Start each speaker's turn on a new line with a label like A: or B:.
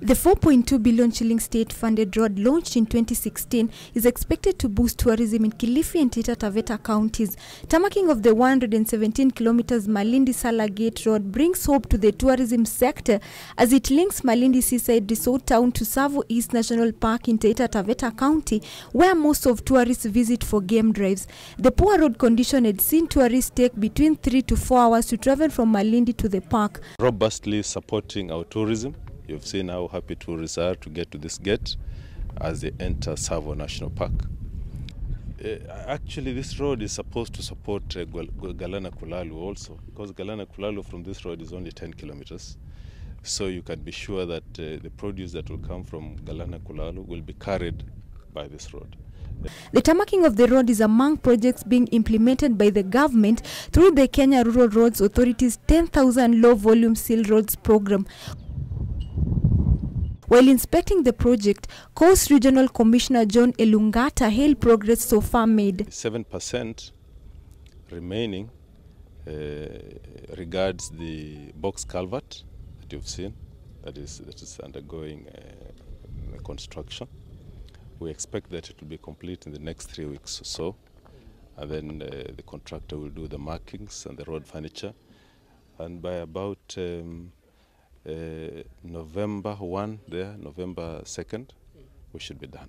A: The 4.2 billion shilling state funded road launched in 2016 is expected to boost tourism in Kilifi and Taita Taveta counties. Tamaking of the 117 kilometers Malindi Sala Gate Road brings hope to the tourism sector as it links Malindi Seaside Resort Town to Savo East National Park in Taita Taveta County, where most of tourists visit for game drives. The poor road condition had seen tourists take between three to four hours to travel from Malindi to the park.
B: robustly supporting our tourism. You've seen how happy tourists are to get to this gate as they enter Tsavo National Park. Uh, actually, this road is supposed to support uh, Galana Kulalu also, because Galana Kulalu from this road is only 10 kilometers. So you can be sure that uh, the produce that will come from Galana Kulalu will be carried by this road.
A: The tarmacking of the road is among projects being implemented by the government through the Kenya Rural Roads Authority's 10,000 low volume seal roads program. While inspecting the project, Coast Regional Commissioner John Elungata hailed progress so far made.
B: 7% remaining uh, regards the box culvert that you've seen that is, that is undergoing uh, construction. We expect that it will be complete in the next three weeks or so. And then uh, the contractor will do the markings and the road furniture. And by about um, Uh, November 1 there, November 2nd, we should be done.